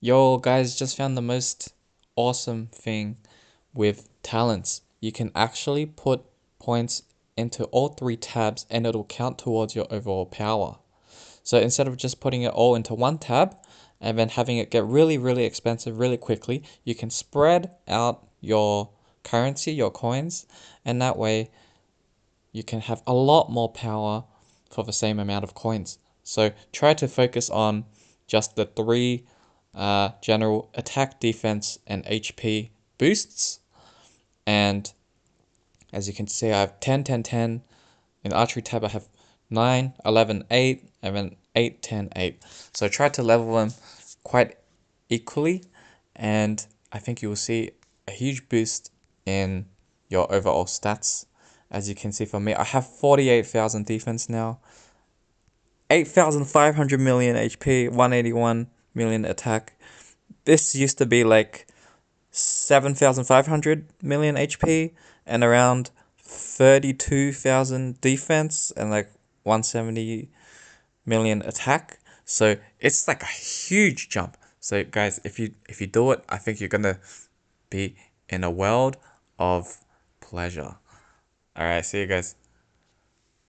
Yo, guys, just found the most awesome thing with talents. You can actually put points into all three tabs and it'll count towards your overall power. So instead of just putting it all into one tab and then having it get really, really expensive really quickly, you can spread out your currency, your coins, and that way you can have a lot more power for the same amount of coins. So try to focus on just the three uh, general attack, defense, and HP boosts. And as you can see, I have 10, 10, 10. In the archery tab, I have 9, 11, 8, and then 8, 10, 8. So I try to level them quite equally, and I think you will see a huge boost in your overall stats. As you can see for me, I have 48,000 defense now, 8,500 million HP, 181 million attack. This used to be like 7,500 million HP and around 32,000 defense and like 170 million attack. So it's like a huge jump. So guys, if you if you do it, I think you're gonna be in a world of pleasure. Alright, see you guys.